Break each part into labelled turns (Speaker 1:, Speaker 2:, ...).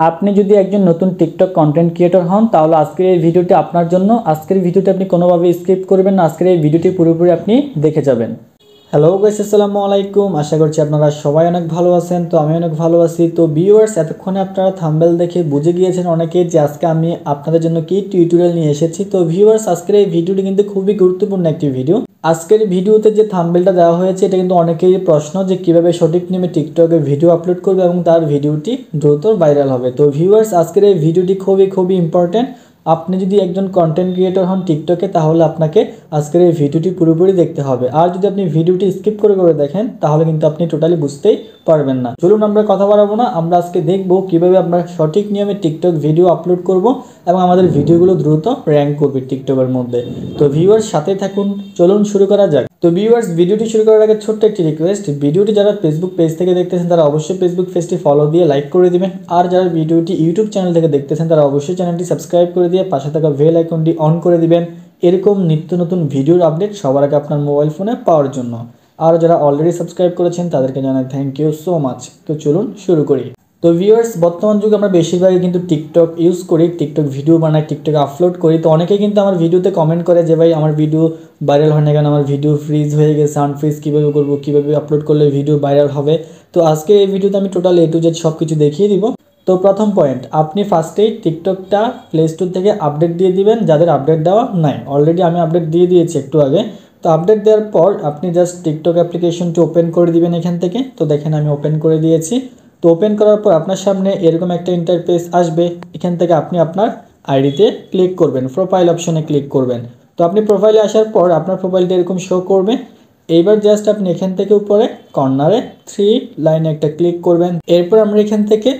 Speaker 1: আপনি যদি একজন নতুন টিকটক কন্টেন্ট ক্রিয়েটর হন, তাহলে আজকের এই ভিডিওটি আপনার জন্য। আজকের ভিডিওটি আপনি কোনোভাবে স্কিপ করবেন না। আজকের এই ভিডিওটি পুরোপুরি আপনি দেখে যাবেন। হ্যালো গাইস আসসালামু আলাইকুম। আশা করছি আপনারা সবাই অনেক ভালো আছেন। তো আমি অনেক ভালো আছি। তো ভিউয়ার্স এতক্ষণে আপনারা থাম্বেল দেখে বুঝে গিয়েছেন অনেকে যে আজকে আমি আপনাদের জন্য কি টিউটোরিয়াল নিয়ে এসেছি। তো ভিউয়ার্স আজকের এই ভিডিওটি কিন্তু খুবই গুরুত্বপূর্ণ একটি ভিডিও আজকের ভিডিওতে যে থাম্বেলটা দেওয়া হয়েছে, এটা কিন্তু অনেকেরই প্রশ্ন যে কীভাবে সঠিক নিয়মে টিকটকে ভিডিও আপলোড করবে এবং তার ভিডিওটি দ্রুত ভাইরাল হবে। তো ভিউয়ার্স আজকের এই ভিডিওটি খুবই খুবই ইম্পর্টেন্ট আপনি যদি একজন কন্টেন্ট ক্রিয়েটর হন টিকটকে তাহলে আপনাকে আজকের এই ভিডিওটি পুরোপুরি দেখতে হবে। আর যদি আপনি ভিডিওটি স্কিপ করে করে দেখেন, তাহলে কিন্তু আপনি টোটালি বুঝতেই পারবেন না। চলুন আমরা কথা বাড়াবো না, আমরা আজকে দেখব কীভাবে আমরা সঠিক নিয়মে টিকটক ভিডিও আপলোড করব এবং আমাদের ভিডিওগুলো দ্রুত র্যাঙ্ক করবে টিকটকের মধ্যে। তো ভিউয়ার সাথে থাকুন, চলুন শুরু করা যাক। তো ভিউয়ার্স ভিডিওটি শুরু করার আগে ছোট্ট একটি রিকোয়েস্ট ভিডিওটি যারা ফেসবুক পেজ থেকে দেখতেছেন, তারা অবশ্যই ফেসবুক পেজটি ফলো দিয়ে লাইক করে দিবেন। আর যারা ভিডিওটি ইউটিউব চ্যানেল থেকে দেখতেছেন, তারা অবশ্যই চ্যানেলটি সাবস্ক্রাইব করে দিয়ে পাশে থাকা বেল আইকনটি অন করে দিবেন। এরকম নিত্য নতুন ভিডিওর আপডেট সবার আগে আপনার মোবাইল ফোনে পাওয়ার জন্য। আর যারা অলরেডি সাবস্ক্রাইব করেছেন, তাদেরকে জানাই থ্যাংক ইউ সো মাচ তো চলুন শুরু করি। তো ভিউয়ার্স বর্তমান যুগে আমরা বেশিরভাগই কিন্তু টিকটক ইউজ করি টিকটক ভিডিও বানাই টিকটক আপলোড করি। তো অনেকেই কিন্তু আমার ভিডিওতে কমেন্ট করে যে, ভাই, আমার ভিডিও ভাইরাল হয় না কেন? আমার ভিডিও ফ্রিজ হয়ে গেছে আনফ্রিজ কীভাবে করব? কীভাবে আপলোড করলে ভিডিও ভাইরাল হবে? তো আজকে এই ভিডিওতে আমি টোটাল এ টু জেড সব কিছু দেখিয়ে দিব। তো প্রথম পয়েন্ট আপনি ফার্স্টেই টিকটকটা প্লে স্টোর থেকে আপডেট দিয়ে দিবেন, যাদের আপডেট দেওয়া নাই। অলরেডি আমি আপডেট দিয়ে দিয়েছি একটু আগে। তো আপডেট দেওয়ার পর আপনি জাস্ট টিকটক অ্যাপ্লিকেশনটি ওপেন করে দিবেন এখান থেকে। তো দেখেন আমি ওপেন করে দিয়েছি। তো ওপেন করার পর আপনার সামনে এরকম একটা ইন্টারফেস আসবে। এখান থেকে আপনি আপনার আইডিতে ক্লিক করবেন প্রোফাইল অপশনে ক্লিক করবেন। তো আপনি প্রোফাইলে আসার পর আপনার প্রোফাইলটা এরকম শো করবে। এইবার জাস্ট আপনি এখান থেকে উপরে কর্নারে থ্রি লাইনে একটা ক্লিক করবেন। এরপর আমরা এখান থেকে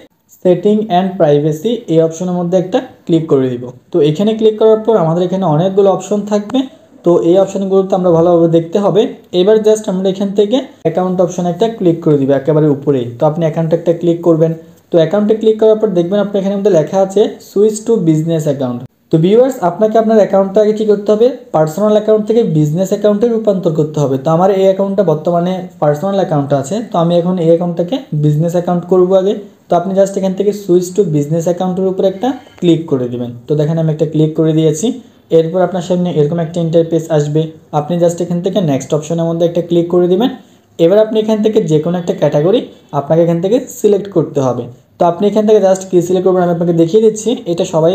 Speaker 1: সেটিং অ্যান্ড প্রাইভেসি এই অপশনের মধ্যে একটা ক্লিক করে দিব। তো এখানে ক্লিক করার পর আমাদের এখানে অনেকগুলো অপশন থাকবে। তো এই অপশনগুলোতে আমরা ভালোভাবে দেখতে হবে। এবার জাস্ট আমরা এখান থেকে অ্যাকাউন্ট অপশন একটা ক্লিক করে দিবে একেবারে উপরেই তো আপনি অ্যাকাউন্ট একটা ক্লিক করবেন। তো অ্যাকাউন্টে ক্লিক করার পর দেখবেন আপনার এখানে মধ্যে লেখা আছে সুইচ টু বিজনেস অ্যাকাউন্ট তো ভিউয়ার্স আপনাকে আপনার অ্যাকাউন্টটা আগে কী করতে হবে? পার্সোনাল অ্যাকাউন্ট থেকে বিজনেস অ্যাকাউন্টে রূপান্তর করতে হবে। তো আমার এই অ্যাকাউন্টটা বর্তমানে পার্সোনাল অ্যাকাউন্ট আছে। তো আমি এখন এই অ্যাকাউন্টটাকে বিজনেস অ্যাকাউন্ট করব আগে। তো আপনি জাস্ট এখান থেকে সুইচ টু বিজনেস অ্যাকাউন্টের উপরে একটা ক্লিক করে দিবেন। তো দেখেন আমি একটা ক্লিক করে দিয়েছি। এরপর আপনার সামনে এরকম একটা ইন্টারপেস আসবে। আপনি জাস্ট এখান থেকে নেক্সট অপশনের মধ্যে একটা ক্লিক করে দেবেন। এবার আপনি এখান থেকে যে কোনো একটা ক্যাটাগরি আপনাকে এখান থেকে সিলেক্ট করতে হবে। তো আপনি এখান থেকে জাস্ট কী সিলেক্ট করবেন আমি আপনাকে দেখিয়ে দিচ্ছি। এটা সবাই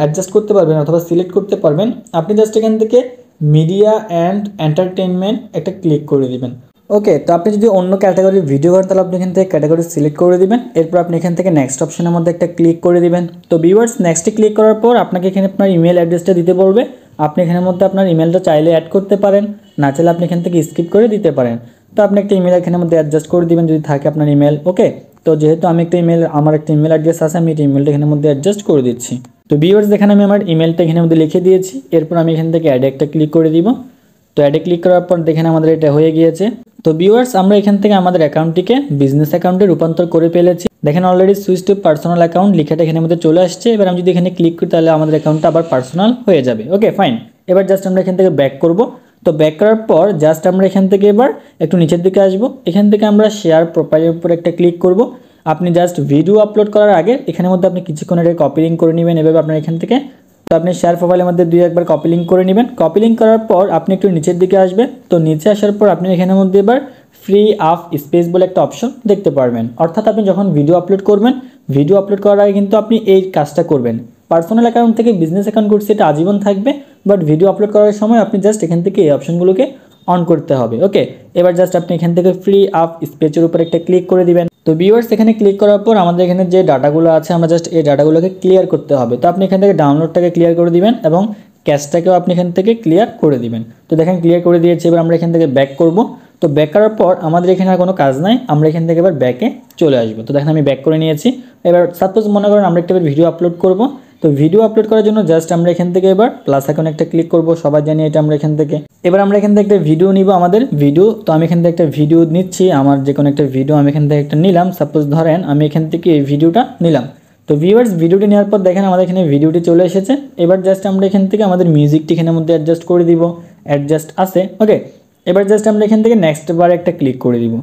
Speaker 1: অ্যাডজাস্ট করতে পারবেন অথবা সিলেক্ট করতে পারবেন। আপনি জাস্ট এখান থেকে মিডিয়া অ্যান্ড এন্টারটেনমেন্ট একটা ক্লিক করে দিবেন। ওকে তো আপনি যদি অন্য ক্যাটাগরির ভিডিও করেন, তাহলে আপনি এখান থেকে ক্যাটাগরি সিলেক্ট করে দিবেন। এরপর আপনি এখান থেকে নেক্সট অপশনের মধ্যে একটা ক্লিক করে দিবেন। তো ভিউয়ার্স নেক্সটে ক্লিক করার পর আপনাকে এখানে আপনার ইমেল অ্যাড্রেসটা দিতে বলবে। আপনি এখানের মধ্যে আপনার ইমেলটা চাইলে অ্যাড করতে পারেন। না চাইলে আপনি এখান থেকে স্কিপ করে দিতে পারেন। তো আপনি একটা ইমেল এখানের মধ্যে অ্যাডজাস্ট করে দিবেন যদি থাকে আপনার ইমেল ওকে তো যেহেতু আমি একটা ইমেল আমার একটা ইমেল অ্যাড্রেস আছে, আমি এই ইমেলটা এখানের মধ্যে অ্যাডজাস্ট করে দিচ্ছি। তো ভিউয়ার্স দেখেন আমি আমার ইমেলটা এখানের মধ্যে লিখে দিয়েছি। এরপর আমি এখান থেকে অ্যাডে একটা ক্লিক করে দিব। তো অ্যাডে ক্লিক করার পর দেখেন আমাদের এটা হয়ে গিয়েছে। তো ভিউয়ার্স আমরা এখান থেকে আমাদের অ্যাকাউন্টটিকে বিজনেস অ্যাকাউন্টে রূপান্তর করে ফেলেছি। দেখেন already switch to personal account লিখাটা এখানে মধ্যে চলে আসছে। এবার আমি যদি এখানে ক্লিক করি, তাহলে আমাদের অ্যাকাউন্টটা আবার পার্সোনাল হয়ে যাবে। ওকে ফাইন এবার জাস্ট আমরা এখান থেকে ব্যাক করব। তো ব্যাক করার পর জাস্ট আমরা এখান থেকে এবার একটু নিচের দিকে আসব। এখান থেকে আমরা শেয়ার প্রোফাইলের উপর একটা ক্লিক করব। আপনি জাস্ট ভিডিও আপলোড করার আগে এখানের মধ্যে আপনি কিছুক্ষণ এটা কপি লিঙ্ক করে নেবেন। এভাবে আপনার এখান থেকে তো আপনি শেয়ার প্রোফাইলের মধ্যে দুই একবার কপি লিঙ্ক করে নেবেন। কপি লিঙ্ক করার পর আপনি একটু নিচের দিকে আসবেন। তো নিচে আসার পর আপনি এখানের মধ্যে এবার ফ্রি আফ স্পেস বলে একটা অপশন দেখতে পারবেন। অর্থাৎ আপনি যখন ভিডিও আপলোড করবেন ভিডিও আপলোড করার আগে কিন্তু আপনি এই কাজটা করবেন। পার্সোনাল অ্যাকাউন্ট থেকে বিজনেস অ্যাকাউন্ট করছে এটা আজীবন থাকবে বাট ভিডিও আপলোড করার সময় আপনি জাস্ট এখান থেকে এই অপশনগুলোকে অন করতে হবে। ওকে এবার জাস্ট আপনি এখান থেকে ফ্রি আপ স্পেচের উপর একটা ক্লিক করে দিবেন। তো ভিউয়ার্স এখানে ক্লিক করার পর আমাদের এখানে যে ডাটাগুলো আছে, আমরা জাস্ট এই ডাটাগুলোকে ক্লিয়ার করতে হবে। তো আপনি এখান থেকে ডাউনলোডটাকে ক্লিয়ার করে দিবেন এবং ক্যাশটাকেও আপনি এখান থেকে ক্লিয়ার করে দিবেন। তো দেখেন ক্লিয়ার করে দিয়েছি, এবার আমরা এখান থেকে ব্যাক করব। তো ব্যাক করার পর আমাদের এখানে আর কোনো কাজ নাই, আমরা এখান থেকে এবার ব্যাকে চলে আসব। তো দেখেন আমি ব্যাক করে নিয়েছি। এবার সাপোজ মনে করেন আমরা একটা ভিডিও আপলোড করব। তো ভিডিও আপলোড করার জন্য জাস্ট আমরা এখান থেকে এবার প্লাস এখন একটা ক্লিক করব, সবাই জানি এটা আমরা এখান থেকে। এবার আমরা এখান থেকে একটা ভিডিও নিব আমাদের ভিডিও তো আমি এখান থেকে একটা ভিডিও নিচ্ছি, আমার যে কোনো একটা ভিডিও আমি এখান থেকে একটা নিলাম। সাপোজ ধরেন আমি এখান থেকে এই ভিডিওটা নিলাম। তো ভিউয়ার্স ভিডিওটি নেওয়ার পর দেখেন আমাদের এখানে ভিডিওটি চলে এসেছে। এবার জাস্ট আমরা এখান থেকে আমাদের মিউজিকটি এখানের মধ্যে অ্যাডজাস্ট করে দিব। অ্যাডজাস্ট আছে ওকে এবার জাস্ট আমরা এখান থেকে নেক্সট বার একটা ক্লিক করে দিব।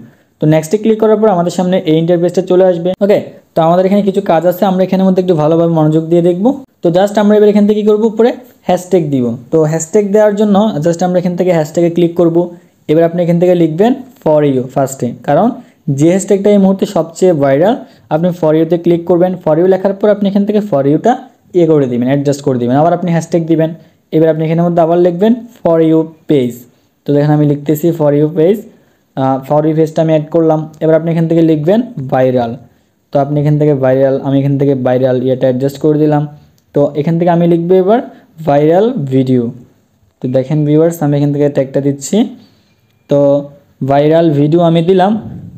Speaker 1: তো নেক্সটে ক্লিক করার পর আমাদের সামনে এই ইন্টারফেসটা চলে আসবে। ওকে তো আমাদের এখানে কিছু কাজ আছে, আমরা এখানের মধ্যে একটু ভালোভাবে মনোযোগ দিয়ে দেখব। তো জাস্ট আমরা এবার এখান থেকে কী করব? উপরে হ্যাশট্যাগ দিব। তো হ্যাশট্যাগ দেওয়ার জন্য জাস্ট আমরা এখান থেকে হ্যাশট্যাগে ক্লিক করব। এবার আপনি এখান থেকে লিখবেন ফর ইউ ফার্স্টে কারণ যে হ্যাশট্যাগটা এই মুহূর্তে সবচেয়ে ভাইরাল আপনি ফর ইউতে ক্লিক করবেন। ফর ইউ লেখার পর আপনি এখান থেকে ফর ইউটা ইয়ে করে দিবেন অ্যাডজাস্ট করে দিবেন। আবার আপনি হ্যাশট্যাগ দিবেন। এবার আপনি এখানের মধ্যে আবার লিখবেন ফর ইউ পেজ তো দেখেন আমি লিখতেছি ফর ইউ পেজ ইউ পেজটা আমি অ্যাড করলাম। এবার আপনি এখান থেকে লিখবেন ভাইরাল তো আপনি এখান থেকে ভাইরাল আমি এখান থেকে ভাইরাল ইয়েটা অ্যাডজাস্ট করে দিলাম। তো এখান থেকে আমি লিখব এবার ভাইরাল ভিডিও তো দেখেন ভিউয়ার্স আমি এখান থেকে ট্যাগটা দিচ্ছি। তো ভাইরাল ভিডিও আমি দিলাম।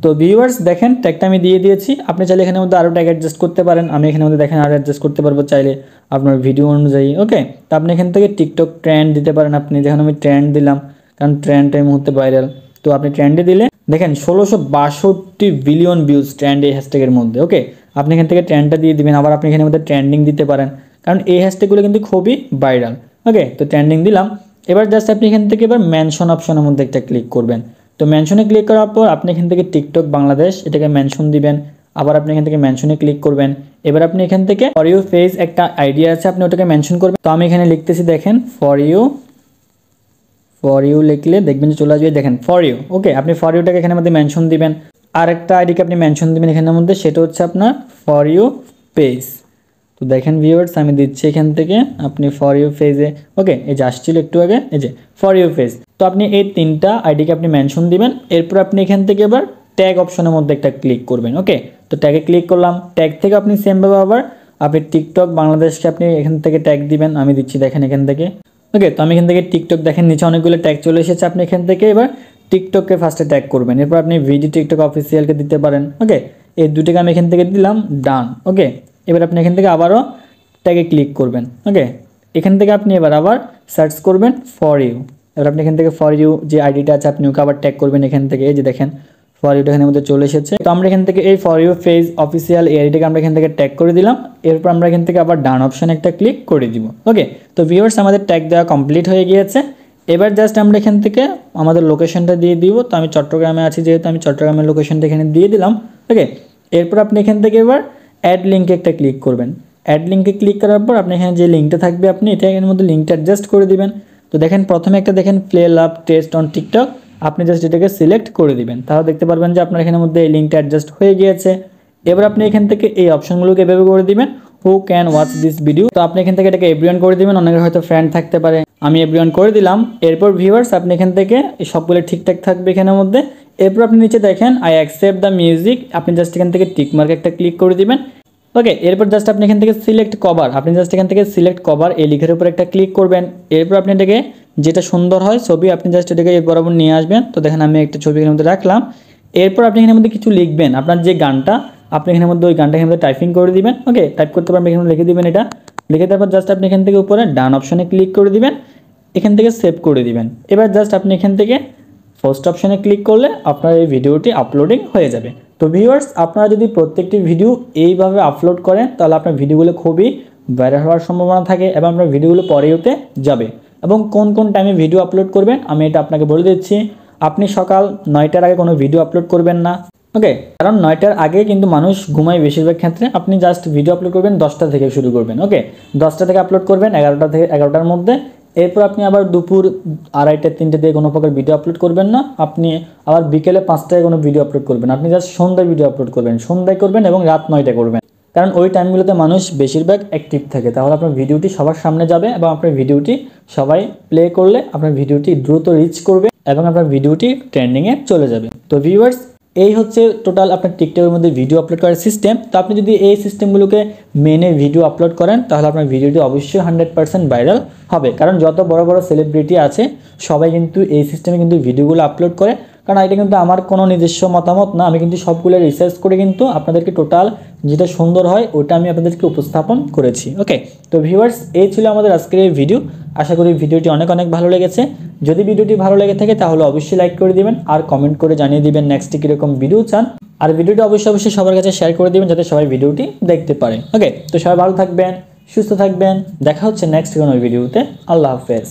Speaker 1: তো ভিউয়ার্স দেখেন ট্যাগটা আমি দিয়ে দিয়েছি। আপনি চাইলে এখানের মধ্যে আরও ট্যাগ অ্যাডজাস্ট করতে পারেন। আমি এখানের মধ্যে, দেখেন আরও অ্যাডজাস্ট করতে পারব চাইলে আপনার ভিডিও অনুযায়ী। ওকে তো আপনি এখান থেকে টিকটক ট্রেন্ড দিতে পারেন আপনি। দেখেন আমি ট্রেন্ড দিলাম। কারণ ট্রেন্ড এই মুহূর্তে ভাইরাল তো আপনি ট্রেন্ডে দিলে দেখেন, ষোলোশো বাষট্টি বিলিয়ন ভিউজ ট্রেন্ড এই হ্যাশট্যাগের মধ্যে ওকে আপনি এখান থেকে ট্রেন্ডটা দিয়ে দিবেন, আবার আপনি এখানের মধ্যে ট্রেন্ডিং দিতে পারেন। কারণ এই হ্যাশট্যাগুলো কিন্তু খুবই ভাইরাল ওকে তো ট্রেন্ডিং দিলাম। এবার জাস্ট আপনি এখান থেকে এবার মেনশন অপশনের মধ্যে একটা ক্লিক করবেন। তো মেনশনে ক্লিক করার পর আপনি এখান থেকে টিকটক বাংলাদেশ এটাকে মেনশন দিবেন, আবার আপনি এখান থেকে মেনশনে ক্লিক করবেন। এবার আপনি এখান থেকে ফর ইউ ফেস একটা আইডিয়া আছে, আপনি ওটাকে মেনশন করবেন। তো আমি এখানে লিখতেছি, দেখেন ফর ইউ ফর ইউ লিখলে দেখবেন যে চলে আসবে। দেখেন ফর ইউ ওকে আপনি ফর ইউটাকে এখানের মধ্যে মেনশন দিবেন। আর একটা আইডিকে আপনি মেনশন দিবেন এখানের মধ্যে, সেটা হচ্ছে আপনার ফর ইউ পেজ তো দেখেন ভিউয়ার্স আমি দিচ্ছি এখান থেকে, আপনি ফর ইউ ফেজে ওকে এই যে আসছিল একটু আগে, এই যে ফর ইউ ফেজ তো আপনি এই তিনটা আইডিকে আপনি মেনশন দিবেন, এরপর আপনি এখান থেকে এবার ট্যাগ অপশনের মধ্যে একটা ক্লিক করবেন ওকে তো ট্যাগে ক্লিক করলাম ট্যাগ থেকে আপনি সেমভাবে আবার, আপনি টিকটক বাংলাদেশকে আপনি এখান থেকে ট্যাগ দিবেন, আমি দিচ্ছি দেখেন এখান থেকে। ওকে তো আমি এখান থেকে টিকটক দেখেন, নিচে অনেকগুলো ট্যাগ চলে এসেছে। আপনি এখান থেকে এবার টিকটককে ফার্স্টে ট্যাগ করবেন। এরপর আপনি ভিডি টিকটক অফিসিয়ালকে দিতে পারেন। ওকে এই দুটিকে আমি এখান থেকে দিলাম ডান ওকে এবার আপনি এখান থেকে আবারও ট্যাগে ক্লিক করবেন। ওকে এখান থেকে আপনি এবার আবার সার্চ করবেন ফর ইউ এবার আপনি এখান থেকে ফর ইউ যে আইডিটা আছে, আপনি ওকে আবার ট্যাগ করবেন এখান থেকে। এই যে দেখেন ফর ইউটা এখানের মধ্যে চলে এসেছে। তো আমরা এখান থেকে এই ফর ইউ ফেজ অফিসিয়াল এই আইডিটাকে আমরা এখান থেকে ট্যাগ করে দিলাম। এরপর আমরা এখান থেকে আবার ডান অপশানে একটা ক্লিক করে দিব। ওকে তো ভিউয়ার্স আমাদের ট্যাগ দেওয়া কমপ্লিট হয়ে গিয়েছে। এবার জাস্ট আমরা এখান থেকে আমাদের লোকেশনটা দিয়ে দিব। তো আমি চট্টগ্রামে আছি, যেহেতু আমি চট্টগ্রামের লোকেশনটা এখানে দিয়ে দিলাম। ওকে এরপর আপনি এখান থেকে এবার অ্যাড লিঙ্কে একটা ক্লিক করবেন। অ্যাড লিঙ্কে ক্লিক করার পর আপনি এখানে যে লিঙ্কটা থাকবে, আপনি এটা এর মধ্যে লিঙ্কটা অ্যাডজাস্ট করে দিবেন। তো দেখেন, প্রথমে একটা দেখেন play love test on TikTok just এটাকে সিলেক্ট করে দিবেন। তাহলে দেখতে পারবেন যে আপনার এখানের মধ্যে এই লিঙ্কটা অ্যাডজাস্ট হয়ে গিয়েছে। এবার আপনি এখান থেকে এই অপশনগুলোকে এভাবে করে দিবেন। Who can watch this video তো আপনি এখান থেকে এটাকে এভরিওয়ান করে দিবেন। অনেকের হয়তো ফ্রেন্ড থাকতে পারে। আমি এভরিওয়ান করে দিলাম। এরপর ভিউয়ার্স আপনি এখান থেকে সবগুলো ঠিকঠাক থাকবে এখানের মধ্যে। এরপর আপনি নিচে দেখেন আই অ্যাকসেপ্ট দ্য মিউজিক আপনি জাস্ট এখান থেকে টিক মার্ক একটা ক্লিক করে দিবেন। ওকে এরপর জাস্ট আপনি এখান থেকে সিলেক্ট কভার আপনি জাস্ট এখান থেকে সিলেক্ট কভার এই লিখের উপর একটা ক্লিক করবেন। এরপর আপনি এটাকে যেটা সুন্দর হয়, ছবি আপনি জাস্ট এটাকে বরাবর নিয়ে আসবেন। তো দেখেন আমি একটা ছবি এখানের মধ্যে রাখলাম। এরপর আপনি এখানের মধ্যে কিছু লিখবেন। আপনার যে গানটা, আপনি এখানের মধ্যে ওই গানটা এখানে টাইপিং করে দিবেন। ওকে টাইপ করতে পারবেন, এখানে লিখে দিবেন এটা। লিখে দেওয়ার পর জাস্ট আপনি এখান থেকে উপরে ডান অপশনে ক্লিক করে দিবেন। এখান থেকে সেভ করে দিবেন। এবার জাস্ট আপনি এখান থেকে ফার্স্ট অপশনে ক্লিক করলে আপনার এই ভিডিওটি আপলোডিং হয়ে যাবে। তো ভিউয়ার্স আপনারা যদি প্রত্যেকটি ভিডিও এইভাবে আপলোড করেন, তাহলে আপনার ভিডিওগুলো খুবই ভাইরাল হওয়ার সম্ভাবনা থাকে এবং আপনার ভিডিওগুলো পরেওতে যাবে। এবং কোন কোন টাইমে ভিডিও আপলোড করবেন, আমি এটা আপনাকে বলে দিচ্ছি। আপনি সকাল নয়টার আগে কোনো ভিডিও আপলোড করবেন না। ওকে কারণ নয়টার আগে কিন্তু মানুষ ঘুমায় বেশিরভাগ ক্ষেত্রে। আপনি জাস্ট ভিডিও আপলোড করবেন, দশটা থেকে শুরু করবেন। ওকে দশটা থেকে আপলোড করবেন, এগারোটা থেকে, এগারোটার মধ্যে। এরপর আপনি আবার দুপুর আড়াইটা, তিনটে দিয়ে কোনো প্রকার ভিডিও আপলোড করবেন না। আপনি আবার বিকেলে পাঁচটায় কোনো ভিডিও আপলোড করবেন আপনি জাস্ট সন্ধ্যায় ভিডিও আপলোড করবেন। সন্ধ্যায় করবেন এবং রাত নয়টায় করবেন। কারণ ওই টাইমগুলোতে মানুষ বেশিরভাগ অ্যাক্টিভ থাকে। তাহলে আপনার ভিডিওটি সবার সামনে যাবে এবং আপনার ভিডিওটি সবাই প্লে করলে আপনার ভিডিওটি দ্রুত রিচ করবে এবং আপনার ভিডিওটি ট্রেন্ডিংয়ে চলে যাবে। তো ভিউয়ার্স এই হচ্ছে টোটাল আপনার টিকটকের মধ্যে ভিডিও আপলোড করার সিস্টেম তো আপনি যদি এই সিস্টেমগুলোকে মেনে ভিডিও আপলোড করেন, তাহলে আপনার ভিডিওটি অবশ্যই হান্ড্রেড পার্সেন্ট ভাইরাল হবে। কারণ যত বড় বড় সেলিব্রিটি আছে, সবাই কিন্তু এই সিস্টেমে কিন্তু ভিডিওগুলো আপলোড করে। কারণ এটা কিন্তু আমার কোনো নিজস্ব মতামত না। আমি কিন্তু সবগুলো রিসার্চ করে কিন্তু আপনাদেরকে টোটাল যেটা সুন্দর হয়, ওটা আমি আপনাদেরকে উপস্থাপন করেছি। ওকে তো ভিউয়ার্স এই ছিল আমাদের আজকের এই ভিডিও আশা করি ভিডিওটি অনেক অনেক ভালো লেগেছে। যদি ভিডিওটি ভালো লেগে থাকে, তাহলে অবশ্যই লাইক করে দিবেন আর কমেন্ট করে জানিয়ে দিবেন নেক্সটে কীরকম ভিডিও চান। আর ভিডিওটি অবশ্যই অবশ্যই সবার কাছে শেয়ার করে দিবেন যাতে সবাই ভিডিওটি দেখতে পারে। ওকে তো সবাই ভালো থাকবেন, সুস্থ থাকবেন। দেখা হচ্ছে নেক্সট কোনো ভিডিওতে আল্লাহ হাফেজ।